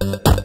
Uh, uh.